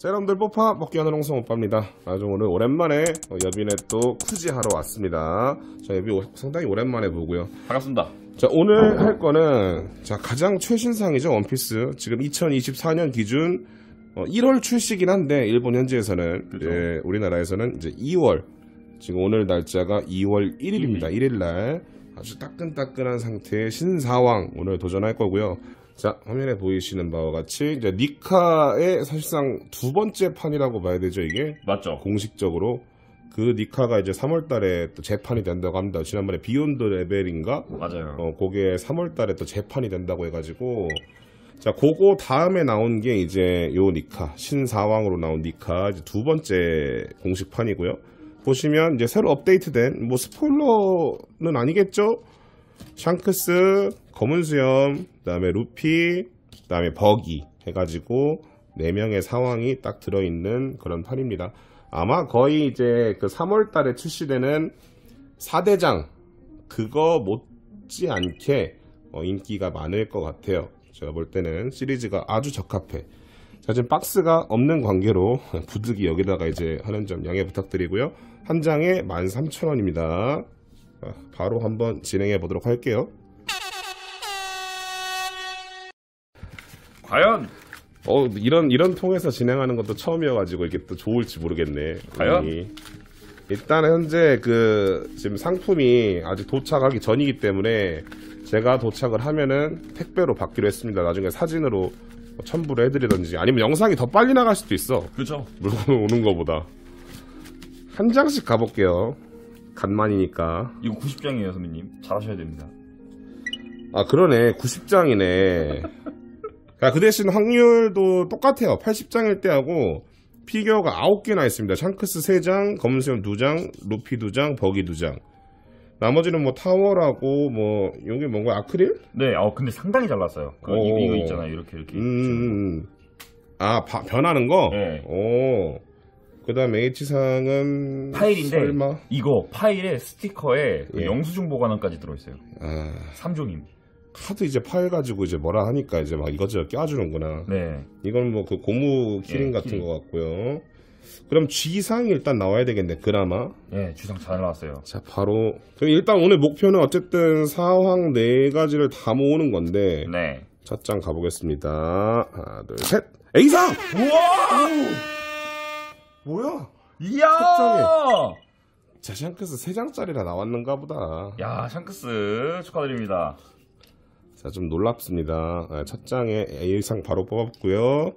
자, 여러분들 뽀파 먹기하는 홍성 오빠입니다. 아주 오늘 오랜만에 어, 여빈의 또 쿠지 하러 왔습니다. 자, 오- 상당히 오랜만에 보고요. 반갑습니다. 자, 오늘 할 거는 자, 가장 최신상이죠, 원피스. 지금 2024년 기준 어, 1월 출시긴 한데 일본 현지에서는 그죠. 예, 우리나라에서는 이제 2월 지금 오늘 날짜가 2월 1일입니다. 1일 날 아주 따끈따끈한 상태의 신사왕 오늘 도전할 거고요. 자, 화면에 보이시는 바와 같이 이제 니카의 사실상 두 번째 판이라고 봐야 되죠, 이게. 맞죠? 공식적으로 그 니카가 이제 3월 달에 또 재판이 된다고 합니다. 지난번에 Beyond Level인가? 맞아요. 어, 그게 3월 달에 또 재판이 된다고 해가지고 자, 그거 다음에 나온 게 이제 요 니카 신사황으로 나온 니카 두 번째 공식판이고요. 보시면 이제 새로 업데이트된 뭐 스포일러는 아니겠죠? 샹크스, 검은 수염, 그 다음에 루피, 그 다음에 버기 해가지고 네 명의 사왕이 딱 들어있는 그런 판입니다. 아마 거의 이제 그 3월 달에 출시되는 4대장 그거 못지않게 어, 인기가 많을 것 같아요. 제가 볼 때는 시리즈가 아주 적합해. 자, 지금 박스가 없는 관계로 부득이 여기다가 이제 하는 점 양해 부탁드리고요. 한 장에 13,000원입니다. 바로 한번 진행해 보도록 할게요. 과연 어, 이런, 이런 통해서 진행하는 것도 처음이어가지고 이게 또 좋을지 모르겠네. 과연? 운이. 일단 현재 그, 지금 상품이 아직 도착하기 전이기 때문에 제가 도착을 하면은 택배로 받기로 했습니다. 나중에 사진으로 첨부를 해드리던지 아니면 영상이 더 빨리 나갈 수도 있어. 그죠? 물건 오는 거보다. 한 장씩 가볼게요. 간만이니까. 이거 90장이에요, 선배님. 잘하셔야 됩니다. 아, 그러네. 90장이네. 야, 그 대신 확률도 똑같아요. 80장일 때하고 피규어가 9개나 있습니다. 샹크스 3장, 검은수염 2장, 루피 2장, 버기 2장. 나머지는 뭐 타워라고 뭐 이게 뭔가 아크릴? 네, 어 근데 상당히 잘 났어요. 그 오. 이거 있잖아요, 이렇게 이렇게. 음. 아, 바- 변하는 거? 네. 오. 그 다음에 H상은 파일인데 설마 이거 파일에 스티커에 그 예. 영수증 보관함까지 들어있어요. 아, 3종임. 카드 이제 파일 가지고 이제 뭐라 하니까 이제 막 이것저것 껴주는구나. 네. 이건 뭐 그 고무 키링 예, 같은 키링. 것 같고요. 그럼 G상이 일단 나와야 되겠네, 그나마. 예, G상 잘 나왔어요. 자, 바로. 그럼 일단 오늘 목표는 어쨌든 사황 네 가지를 다 모으는 건데, 네. 첫 장 가보겠습니다. 하나, 둘, 셋! A상! 우와! 뭐야? 이야! 자, 샹크스 세 장짜리라 나왔는가 보다. 야, 샹크스 축하드립니다. 자, 좀 놀랍습니다. 아, 첫 장에 A상 바로 뽑았고요.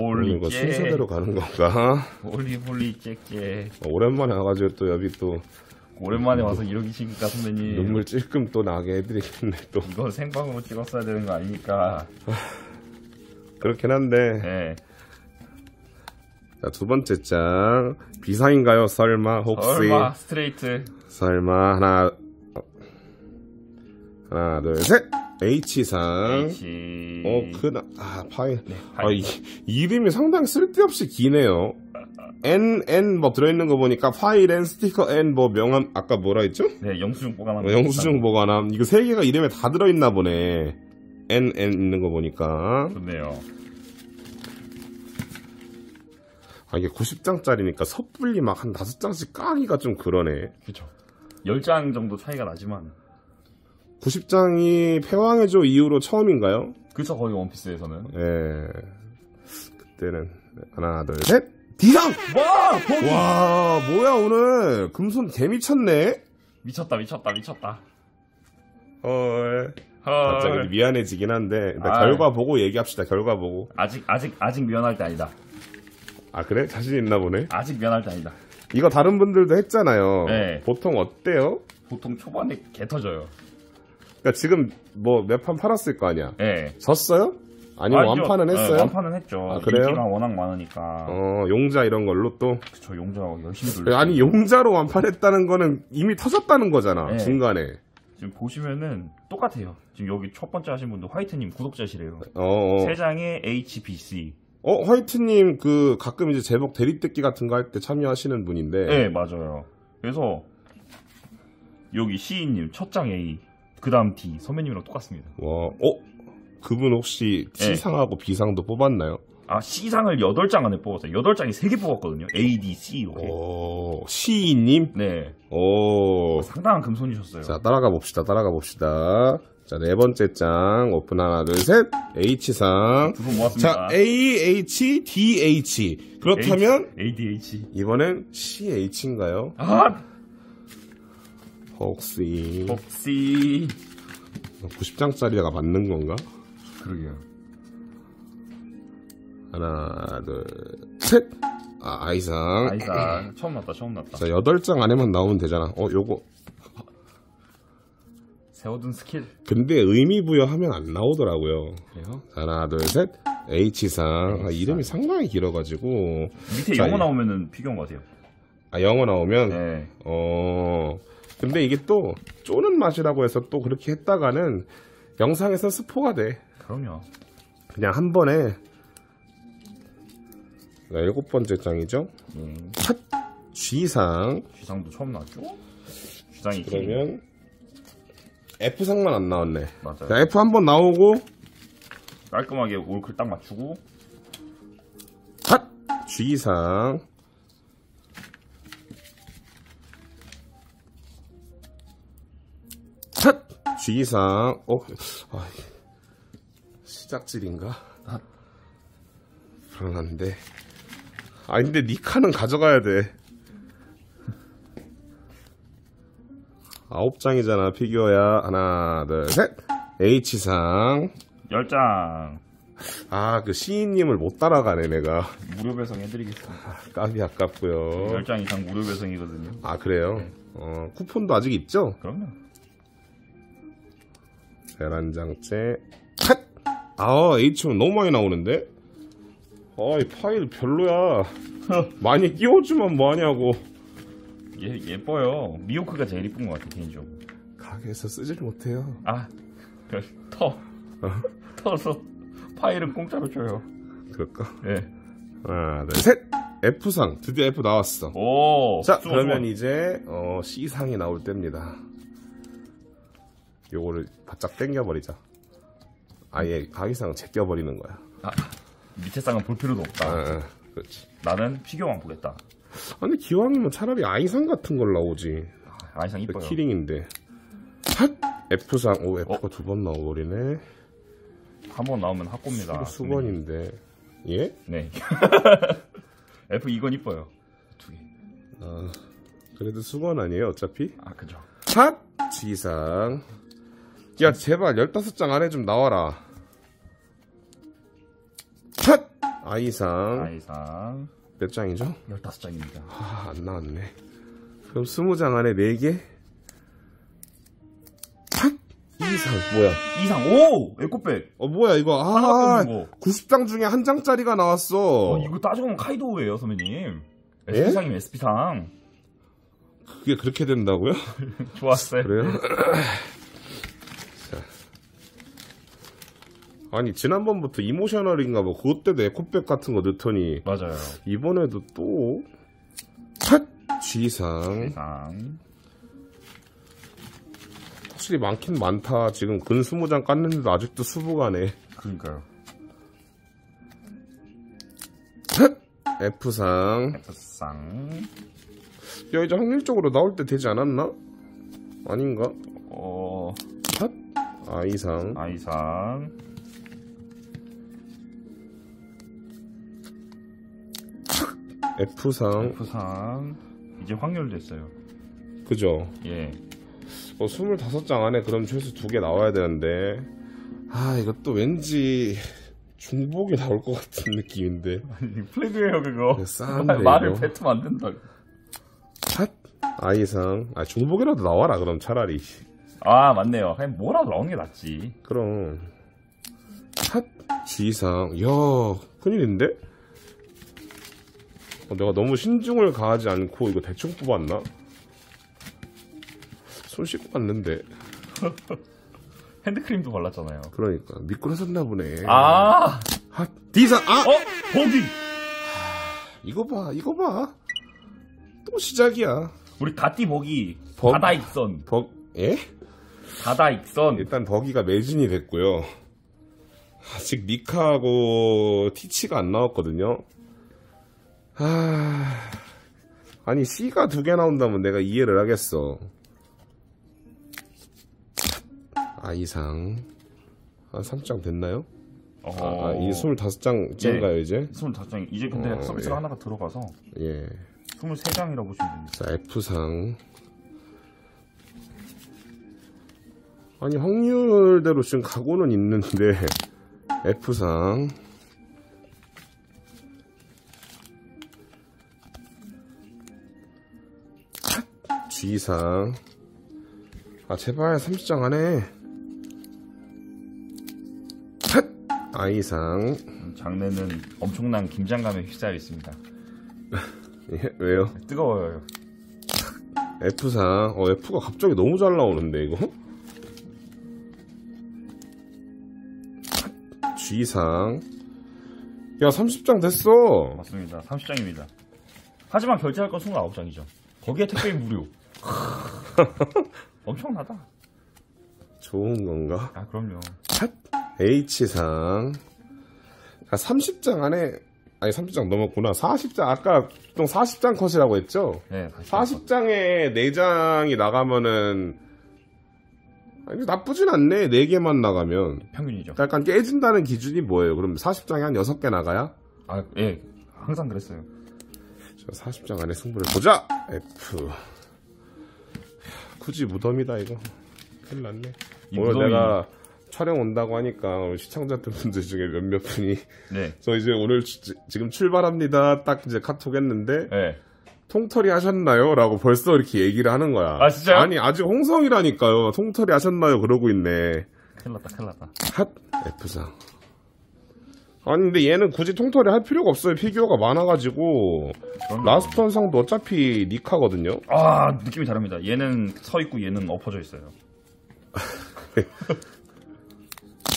올리 이거 째. 순서대로 가는 건가? 홀리 홀리 째째. 어, 오랜만에 와가지고 또 여기 또 오랜만에 와서 이러기십니까 선배님? 눈물 찔끔 또 나게 해드리겠네, 또. 이거 생방으로 찍었어야 되는 거 아닙니까? 그렇긴 한데. 네. 자, 두 번째 장. B상인가요? 설마, 혹시? 설마 스트레이트. 설마, 하나, 어. 하나, 둘, 셋! H상. H. 어, 그, 나, 아, 파일. 아, 파일. 이, 이름이 상당히 쓸데없이 기네요. and, and 뭐 들어있는 거 보니까 파일 and, 스티커 and, 뭐 명함, 아까 뭐라 했죠? 네, 영수증 보관함. 어, 영수증 보관함. 이거 세 개가 이름에 다 들어있나 보네. N, N 있는 거 보니까. 좋네요. 아, 이게 90장짜리니까 섣불리 막한 다섯 장씩 까기가 좀 그러네. 그쵸. 10장 정도 차이가 나지만. 90장이 패왕의 조 이후로 처음인가요? 그쵸, 거의 원피스에서는. 예. 그때는 하나, 둘, 셋. 디상! 와! 보기! 와, 뭐야 오늘 금손 개 미쳤네. 미쳤다, 미쳤다, 미쳤다. 헐. 헐. 갑자기 미안해지긴 한데. 결과 보고 얘기합시다. 결과 보고. 아직, 아직, 아직 미안할 때 아니다. 아 그래? 자신 있나 보네. 아직 미안할 때 아니다. 이거 다른 분들도 했잖아요. 네. 보통 어때요? 보통 초반에 개 터져요. 그러니까 지금 뭐 몇 판 팔았을 거 아니야. 예. 졌어요? 아니면 아니죠. 완판은 네, 했어요? 완판은 했죠. 아, 그래요? 인기가 워낙 많으니까. 어, 용자 이런 걸로 또. 그쵸, 용자하고 열심히 돌려. 아니, 용자로 완판했다는 거는 이미 터졌다는 거잖아. 네. 중간에. 지금 보시면은 똑같아요. 지금 여기 첫 번째 하신 분도 화이트님 구독자시래요. 어, 어. 세 장에 HBC. 어, 화이트님 그 가끔 이제 제목 대리뜯기 같은 거 할 때 참여하시는 분인데. 네, 맞아요. 그래서 여기 시인님 첫 장 A, 그 다음 D 선배님이랑 똑같습니다. 와, 어? 그분 혹시 네. C상하고 B상도 뽑았나요? 아 C상을 8장 안에 뽑았어요 8장이 3개 뽑았거든요 A, D, C 이렇게 오, 시인님. 네 오. 상당한 금손이셨어요 자, 따라가 봅시다. 따라가 봅시다. 자, 네 번째 장. 오픈 하나, 둘, 셋. H상. 두분 모았습니다 자, A, H, D, H. 그렇다면, ADH 이번엔 CH인가요? 아 혹시, 혹시 90장짜리가 맞는 건가? 그러게요 하나, 둘, 셋. 아, 아이상. 아이사 처음 났다 처음 났다 자, 8장 안에만 나오면 되잖아. 어, 요거. 세워둔 스킬 근데 의미 부여하면 안 나오더라고요. 그래요? 하나, 둘, 셋. H상. 아, 이름이 상당히 길어가지고. 밑에 자, 영어 이- 나오면은 비교한 것 같아요 아, 영어 나오면. 네 어. 근데 이게 또 쪼는 맛이라고 해서 또 그렇게 했다가는 영상에서 스포가 돼. 그럼요 그냥 한 번에. 자, 일곱 번째 장이죠. 예. G상. G상도 처음 나왔죠? G상이 그러면 F상만 안 나왔네. 맞아요 자, F 한 번 나오고 깔끔하게 올클 딱 맞추고 핫! G상. 핫! G상. 어, 아, 시작질인가? 핫. 불안한데. 아, 근데 니 칸은 가져가야 돼. 아홉 장이잖아, 피규어야. 하나, 둘, 셋. H상. 10장 아, 그 시인님을 못 따라가네, 내가. 무료 배송 해드리겠습니다 까비 아깝고요. 10장 이상 무료 배송이거든요 아 그래요? 어, 쿠폰도 아직 있죠? 그럼요 11장째 컷! 아 H는 너무 많이 나오는데? 아이 파일 별로야 많이 끼워주면 뭐하냐고 예, 예뻐요 미호크가 제일 이쁜 것 같아 개인적으로 가게에서 쓰질 못해요 아, 그, 터. 터서 파일은 공짜로 줘요. 그럴까? 예. 하나 둘 셋 F상 드디어 F 나왔어 오. 자 수고, 그러면 수고. 이제 어, C상이 나올 때입니다 요거를 바짝 당겨버리자 아예 가게상 제껴버리는 거야 아, 밑에 쌍은 볼 필요도 없다. 아, 아, 그렇지 나는 피규어만 보겠다. 아니 기왕이면 차라리 아이상 같은 걸 나오지 아, 아이상 이뻐요. 키링인데 핫 F상 오 어? F가 두번 나와버리네 한 번 나오면 학고입니다. 수건인데 예? 네. F 이건 이뻐요. 두 개. 아 그래도 수건 아니에요 어차피 아, 그죠. 핫 G상 야 제발 15장 안에 좀 나와라 핫 I상 아이상 몇 장이죠? 15장입니다. 아, 안 나왔네. 그럼 20장 안에 4개? 핫! 이상, 뭐야? 이상, 오! 에코백! 어, 뭐야, 이거. 아, 없는 거. 90장 중에 한 장짜리가 나왔어. 어, 이거 따지고 보면 카이도우예요, 선배님. 예? SP상이면 SP상. 그게 그렇게 된다고요? 좋았어요. 그래요? 아니, 지난번부터 이모셔널인가 뭐, 그것 때도 에코백 같은 거 넣더니, 맞아요. 이번에도 또, 핫! G상. 상. 확실히 많긴 많다. 지금 근 20장 깠는데도 아직도 수부가네. 그러니까요. F상. F상. 야, 이제 확률적으로 나올 때 되지 않았나? 아닌가? 어, 핫? I상. 아이상. F상. F상. 이제 확률 됐어요. 그죠? 예. 어, 25장 안에 그럼 최소 두 개 나와야 되는데. 아, 이것도 왠지 중복이 나올 것 같은 느낌인데. 플래그예요 그거. 싸한데, 말- 말을 이거. 뱉으면 안 된다. 핫? I상. 아, 중복이라도 나와라, 그럼 차라리. 아 맞네요. 그냥 뭐라도 나오는 게 낫지. 그럼. 핫? G상. 이야, 큰일인데? 어, 내가 너무 신중을 가하지 않고 이거 대충 뽑았나? 손 씻고 왔는데. 핸드크림도 발랐잖아요. 그러니까 미끄러졌나 보네. 아, 핫 D상 아 어, 거기. 이거 봐 이거 봐. 또 시작이야. 우리 가띠 버기 버- 다다익선, 버 예? 다다익선. 일단 버기가 매진이 됐고요. 아직 니카하고 티치가 안 나왔거든요. 아, 아니 C가 두 개 나온다면 내가 이해를 하겠어. 아 이상 한 3장 됐나요? 어... 아, 이 25장째인가요 이제? 25장 이제 근데 어, 서비스가 예. 하나가 들어가서 예. 23장이라고 보시면 됩니다. 자 F상 아니 확률대로 지금 가고는 있는데 F상 G상 아 제발 30장 안해 I상 장내는 엄청난 김장감에 휩싸여 있습니다. 예, 왜요? 뜨거워요. F상 어 F가 갑자기 너무 잘 나오는데 이거 G상 야 30장 됐어 맞습니다. 30장입니다. 하지만 결제할 건 29장이죠. 거기에 택배 무료. 엄청나다. 좋은 건가? 아 그럼요. H상 아 30장 안에 아니 30장 넘었구나 40장 아까 보통 40장 컷이라고 했죠? 네, 다시 40장에 4장이 나가면은 아니 나쁘진 않네 4개만 나가면 평균이죠. 약간 깨진다는 기준이 뭐예요? 그럼 40장에 한 6개 나가야? 아 예, 항상 그랬어요. 자, 40장 안에 승부를 보자. F. 굳이 무덤이다 이거. 큰일 났네. 이 오늘 무덤이- 내가 촬영 온다고 하니까 오늘 시청자분들 중에 몇몇 분이 네, 저 이제 오늘 주- 지금 출발합니다. 딱 이제 카톡 했는데 네. 통털이 하셨나요? 라고 벌써 이렇게 얘기를 하는 거야. 아, 진짜요? 아니 아직 홍성이라니까요. 통털이 하셨나요? 그러고 있네. 큰일 났다, 큰일 났다. 핫 F상. 아니 근데 얘는 굳이 통털이 할 필요가 없어요. 피규어가 많아가지고. last 상도 어차피 니카거든요. 아 느낌이 다릅니다. 얘는 서 있고 얘는 엎어져 있어요.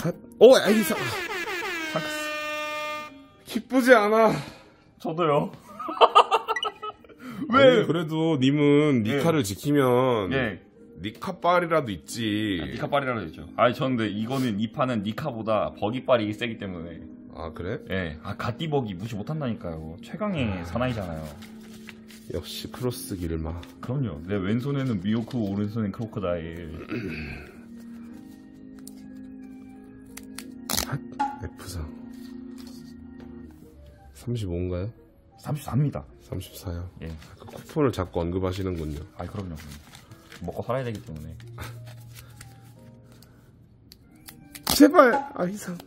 핫. 오, A상. 샹크스. 기쁘지 않아. 저도요. 왜? 그래도 님은 니카를 지키면 예, 니카빨이라도 있지. 니카빨이라고 했죠. 아니 저는 근데 이거는 이 판은 니카보다 버기빨이 세기 때문에 아 그래? 예, 아 가띠버기 무시 못한다니까요. 최강의 사나이잖아요. 역시 크로스 길마. 그럼요. 내 왼손에는 미호크, 오른손엔 크로커다일. F상. 35인가요? 34입니다. 34요. 예. 그 쿠폰을 자꾸 언급하시는군요. 아 그럼요. 먹고 살아야 되기 때문에. 제발 아 이상.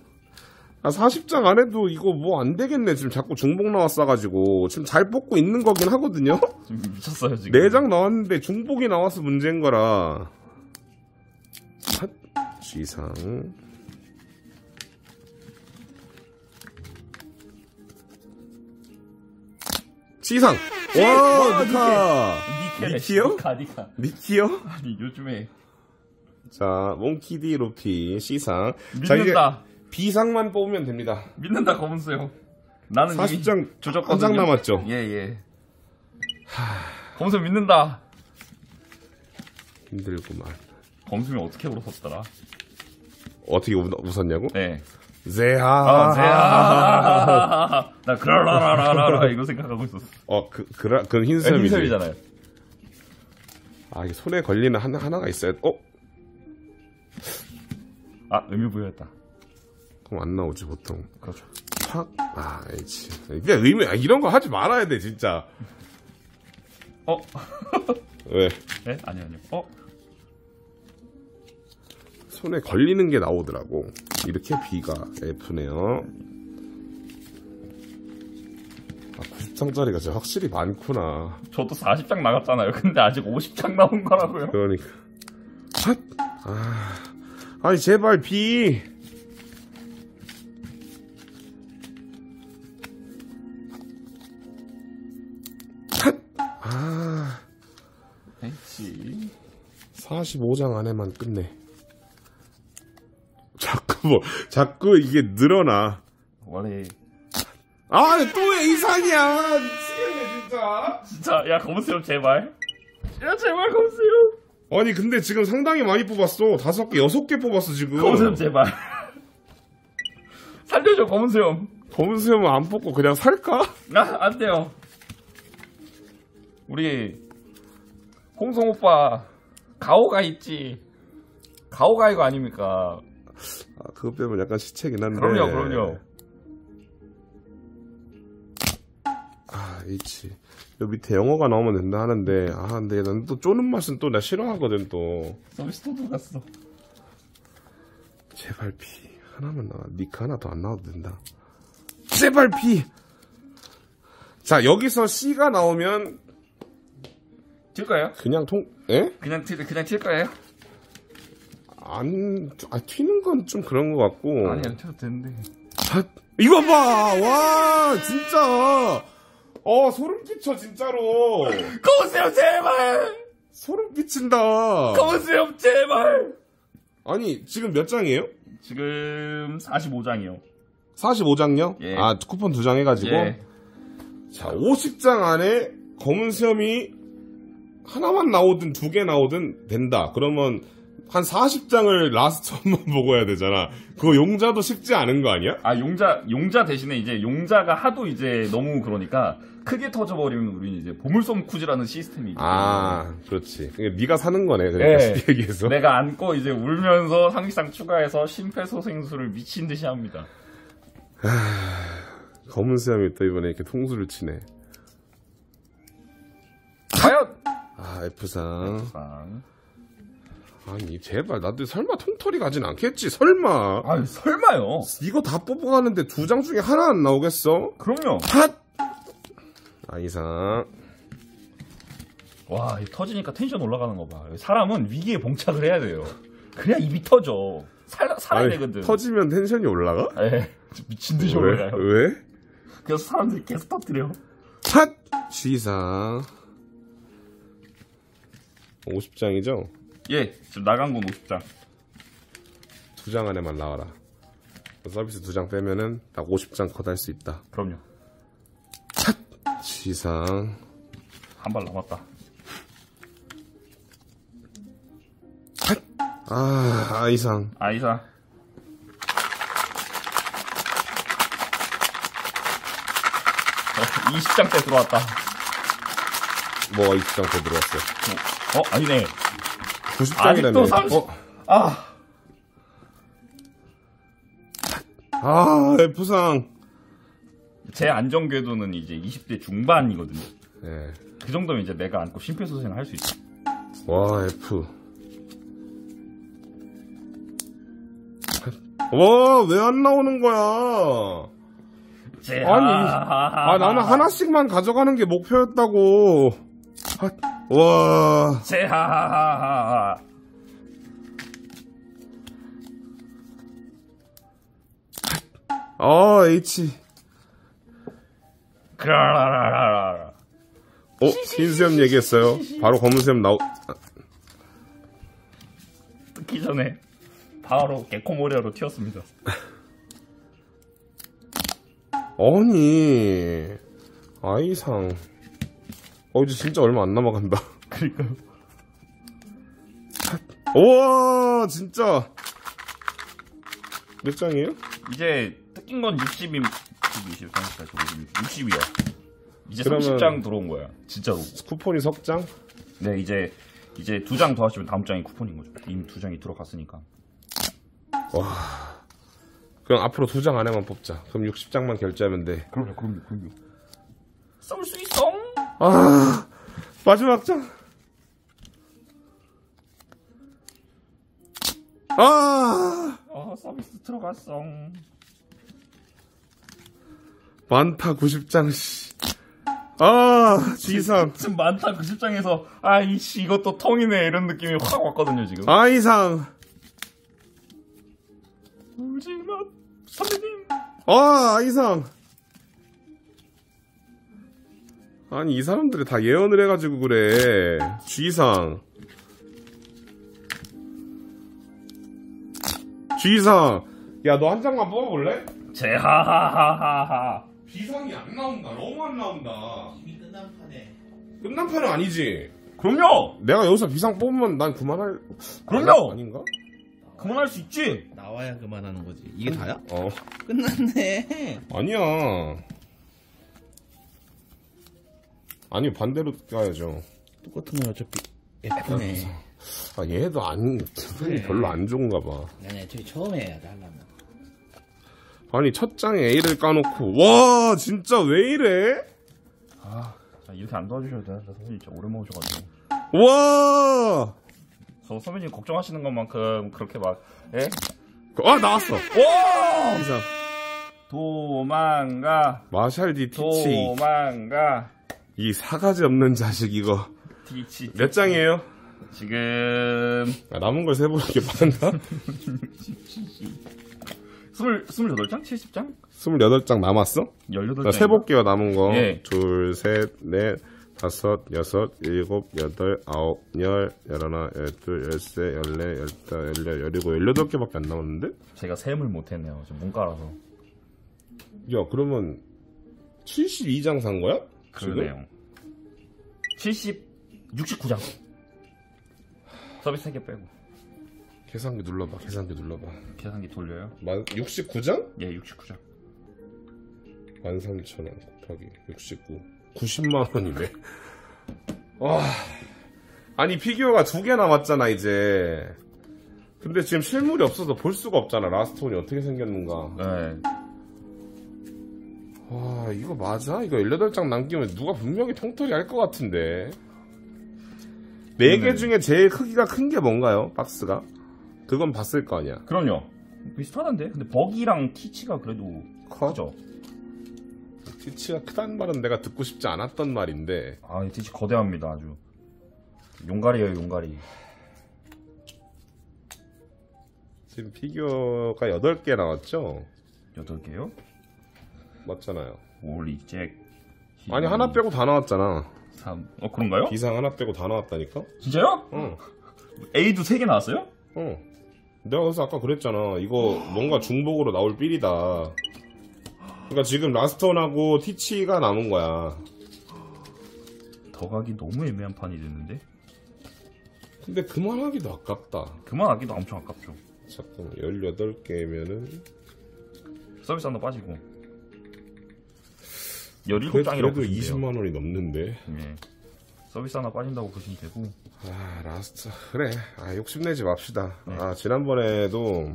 아 40장 안 해도 이거 뭐 안 되겠네. 지금 자꾸 중복 나왔어가지고 지금 잘 뽑고 있는 거긴 하거든요. 지금 미쳤어요 지금. 4장 나왔는데 중복이 나와서 문제인 거라. 핫, G상. G상. 와, 니카. 니키요? 니카 니카. 니키요? 아니 요즘에 자, 몽키디 루피 C상. 자, 이제 B상만 뽑으면 됩니다. 믿는다 검은수요. 나는 40장 이미 조졌거든요. 한장 남았죠? 예 예. 검수 믿는다. 힘들구만. 검수이 어떻게 울었었더라? 어떻게 웃, 웃었냐고? 네. 제하. 아, 제야. 나 그라라라라라 이거 생각하고 있었어. 어, 그, 그라, 그건 흰수염이지. 흰셀이잖아요. 아, 이게 손에 걸리는 하나, 하나가 있어야, 어? 아 의미 부여했다. 그럼 안 나오지, 보통. 그렇죠. 확, 아, 알지. 이게 의미, 아, 이런 거 하지 말아야 돼, 진짜. 어? 왜? 네? 아니요 아니요. 어? 손에 걸리는 게 나오더라고. 이렇게 B가 F네요. 아, 90장짜리가 진짜 확실히 많구나. 저도 40장 나갔잖아요. 근데 아직 50장 나온 거라고요. 그러니까. 핫! 아, 아니, 제발, B! 45장 안에만 끝내. 자꾸 뭐, 자꾸 이게 늘어나. 원래 아, 또왜 이상이야! 미치겠네, 진짜. 진짜 야 검수요 제발. 야 제발 검수요. 아니, 근데 지금 상당히 많이 뽑았어. 다섯 개, 여섯 개 뽑았어, 지금. 검수요 제발. 살려줘 검은 수염. 검은 수염은 안 뽑고 그냥 살까? 아, 안 돼요. 우리 홍성 오빠 가오가 있지. 가오가 이거 아닙니까? 아, 그거 빼면 약간 시체긴 한데. 그럼요, 그럼요. 아, H. 여 밑에 영어가 나오면 된다 하는데, 아, 근데 난 또 쪼는 맛은 또 나 싫어하거든, 또. 서비스 또 들어갔어. 제발 피. 하나만 나와. 니크 하나 더 안 나와도 된다. 제발 피! 자, 여기서 C가 나오면, 튈까요? 그냥 통, 에? 그냥 튈 그냥 튈 거예요? 안, 아, 튀는 건 좀 그런 것 같고. 아니 안 튀어도 되는데. 아, 이거 봐! 와, 진짜! 어, 소름 끼쳐, 진짜로! 검은 수염 제발. 소름 끼친다! 검은 수염 제발. 아니, 지금 몇 장이에요? 지금 45장이요. 45장요? 예. 아, 쿠폰 두 장 해가지고. 예. 자, 50장 안에 검은 수염이 하나만 나오든 두 개 나오든 된다. 그러면 한 40장을 라스트만 보고 해야 되잖아. 그거 용자도 쉽지 않은 거 아니야? 아 용자 용자 대신에 이제 용자가 하도 이제 너무 그러니까 크게 터져버리면 우리는 이제 보물섬 쿠즈라는 시스템이 아, 그렇지. 그게 네가 사는 거네. 그러니까 예. 쉽게 얘기해서. 내가 안고 이제 울면서 상식상 추가해서 심폐소생술을 미친 듯이 합니다. 검은 수염이 또 이번에 이렇게 통수를 치네. 과연 아, F상. 상. 아니, 제발. 나도 설마 통털이 가진 않겠지. 설마. 아 설마요? 이거 다 뽑아가는데 두 장 중에 하나 안 나오겠어? 그럼요. 핫! 아, 이상. 와, 이 터지니까 텐션 올라가는 거 봐. 사람은 위기에 봉착을 해야 돼요. 그래야 입이 터져. 살, 살아야 아니, 되거든. 터지면 텐션이 올라가? 에 미친 듯이 왜? 올라가요. 왜? 그래서 사람들이 계속 터뜨려. 핫! G상. 50장이죠? 예, 지금 나간 건 50장. 두 장 안에만 나와라. 서비스 두 장 빼면은 딱 50장 컷 할 수 있다. 그럼요. G상. 한 발 남았다. 아, 아, 이상. 아이사. 어, 20장 때 들어왔다. 뭐가 20장 더 들어왔어. 어, 아니네. 90장이라며. 아직도 30. 어? 아, 아, F상. 제 안정 궤도는 이제 20대 중반이거든요. 네. 그 정도면 이제 내가 안고 심폐소생을 할 수 있어. 와, F. 와, 왜 안 나오는 거야? 제 아니, 아, 나는 하나씩만 가져가는 게 목표였다고. 아, 와, 제하하하하. 아, H. 그라라라라라. 어, 흰수염 얘기했어요. 바로 검은수염 나오, 뜯기 전에 바로 개코모리아로 튀었습니다. 아니, 아이상. 어, 이제 진짜 얼마 안 남아간다. 그러니까 우와, 진짜. 몇 장이에요? 이제 뜯긴 건 60임 20, 30, 40, 50, 60이야. 이제 그러면- 30장 들어온 거야. 진짜로. 쿠폰이 석 장? 네, 이제 이제 두 장 더 하시면 다음 장이 쿠폰인 거죠. 이미 두 장이 들어갔으니까. 그럼 앞으로 두 장 안에만 뽑자. 그럼 60장만 결제하면 돼. 그럼요, 그럼요, 그럼요. 쏠수 있어. 아, 마지막 장. 아, 아, 서비스 들어갔어. 많다, 90장, 씨. 아, G상. 지금 많다 90장에서 아이씨 이것도 통이네 이런 느낌이 확 왔거든요 지금. 아, 이상. 울지마 선배님. 아, 이상. 아니, 이 사람들이 다 예언을 해가지고 그래. G상. G상. 야, 너 한 장만 뽑아볼래? 제하하하하하. B상이 안 나온다. 너무 안 나온다. 이미 끝난 판에 끝난 판은 아니지. 그럼요. 내가 여기서 비상 뽑으면 난 그만할. 그럼요. 아닌가? 그만할 수 있지. 나와야 그만하는 거지. 이게 다야? 어 끝났네. 아니야 아니 반대로 가야죠 똑같은 건 어차피 예쁘네. 아 얘도 안 기분이 별로 안 좋은가 봐 아니, 저기 처음에 해야 돼, 하려면. 아니 첫 장에 A를 까놓고 와 진짜 왜 이래 아, 자, 이렇게 안 도와주셔도 돼. 나 선배님 진짜 오랜만에 오셔가지고. 와 저 선배님 걱정하시는 것만큼 그렇게 막, 예? 아 나왔어 와! 이상 도망가. 마샬 디 티치 도망가. 이 사가지 없는 자식 이거. 몇 장이에요? 지금, 아, 남은 걸 세보게 봤나? 스물, 스물여덟 장? 칠십 장? 28장 남았어? 열여덟 자, 장. 세볼게요 남은 거 예. 둘, 셋, 넷, 다섯, 여섯, 일곱, 여덟, 아홉, 열, 열하나, 열둘, 열세, 열네, 열다, 열여, 열일곱, 열여덟 개밖에 안 남았는데? 제가 셈을 못했네요. 지금 문과라서. 야 그러면 72장 산 거야? 지금? 그러네요. 70, 69장. 서비스 3개 빼고. 계산기 눌러봐 계산기 눌러봐 계산기 돌려요. 만, 69장? 예, 69장. 13,000원 곱하기 69 90만 원이네 와 아니 피규어가 두 개 남았잖아 이제 근데 지금 실물이 없어서 볼 수가 없잖아 라스톤이 어떻게 생겼는가 네. 와 이거 맞아? 이거 18장 남기면 누가 분명히 통털이 할 것 같은데 4개 네. 중에 제일 크기가 큰 게 뭔가요? 박스가? 그건 봤을 거 아니야 그럼요. 비슷하던데? 근데 버기랑 티치가 그래도 커? 크죠? 티치가 크다는 말은 내가 듣고 싶지 않았던 말인데 아, 이 티치 거대합니다, 아주. 용가리예요, 용가리. 지금 피규어가 8개 나왔죠? 8개요? 맞잖아요 올리, 잭. 아니 하나 빼고 다 나왔잖아 3. 어, 그런가요? 기상 하나 빼고 다 나왔다니까? 진짜요? 어, A도 3개 나왔어요? 어. 내가 그래서 아까 그랬잖아 이거 뭔가 중복으로 나올 삘이다 그러니까 지금 라스턴하고 티치가 남은 거야 더 가기 너무 애매한 판이 됐는데? 근데 그만하기도 아깝다 그만하기도 엄청 아깝죠. 잠깐만 18개면은 서비스 하나 빠지고. 그래도, 17장이라고 그래도 보시면 돼요. 20만 원이 넘는데. 예. 서비스 하나 빠진다고 보시면 되고. 아 last 그래. 아 욕심내지 맙시다. 아 지난번에도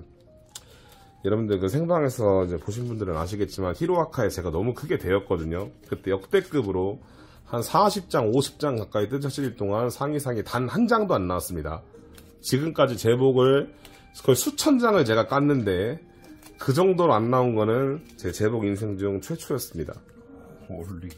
여러분들 그 생방에서 이제 보신 분들은 아시겠지만 히로아카에 제가 너무 크게 되었거든요. 그때 역대급으로 한 40장 50장 가까이 뜯어질 동안 상위 상위 단한 장도 안 나왔습니다. 지금까지 제복을 거의 수천 장을 제가 깠는데 그 정도로 안 나온 거는 제 제복 인생 중 최초였습니다 올리.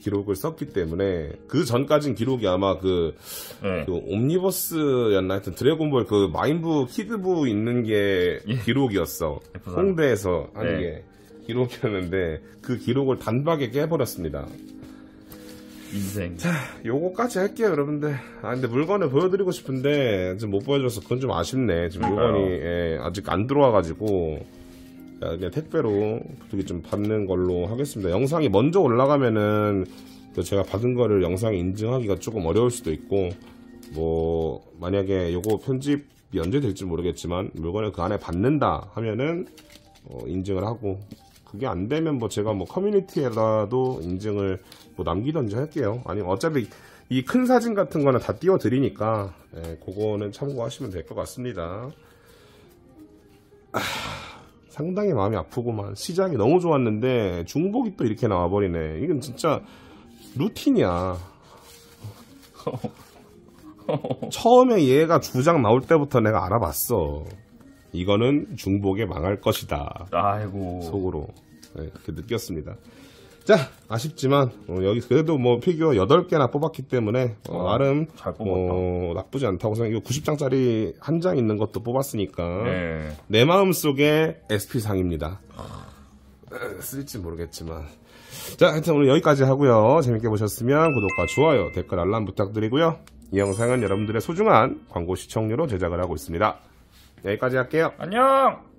기록을 썼기 때문에 그 전까진 기록이 아마 그 예. 그 옴니버스였나 하여튼 드래곤볼 그 마인부 키드부 있는 게 예. 기록이었어 F3. 홍대에서 한 네. 게 기록이었는데 그 기록을 단박에 깨버렸습니다 인생. 요거까지 할게요 여러분들 아 근데 물건을 보여드리고 싶은데 지금 못 보여줘서 그건 좀 아쉽네 지금. 물건이 예, 아직 안 들어와가지고 야, 그냥 택배로 어떻게 좀 받는 걸로 하겠습니다 영상이 먼저 올라가면은 그 제가 받은 거를 영상에 인증하기가 조금 어려울 수도 있고 뭐 만약에 요거 편집이 언제 될지 모르겠지만 물건을 그 안에 받는다 하면은 어, 인증을 하고 그게 안 되면 뭐 제가 뭐 커뮤니티에다도 인증을 뭐 남기던지 할게요. 아니면 어차피 이 큰 사진 같은 거는 다 띄워 드리니까 예, 그거는 참고하시면 될 것 같습니다. 아, 상당히 마음이 아프구만. 시작이 너무 좋았는데 중복이 또 이렇게 나와버리네. 이건 진짜 루틴이야. 처음에 얘가 주장 나올 때부터 내가 알아봤어. 이거는 중복에 망할 것이다. 아이고. 속으로 네, 그렇게 느꼈습니다. 자 아쉽지만 어, 여기 그래도 뭐 피규어 8개나 뽑았기 때문에 어, 어, 나름 잘 뽑았다. 어, 나쁘지 않다고 생각해. 이거 90장짜리 한 장 있는 것도 뽑았으니까 예. 내 마음 속에 SP상입니다. 쓸지 모르겠지만 자 하여튼 오늘 여기까지 하고요. 재밌게 보셨으면 구독과 좋아요 댓글 알람 부탁드리고요. 이 영상은 여러분들의 소중한 광고 시청료로 제작을 하고 있습니다. 여기까지 할게요. 안녕!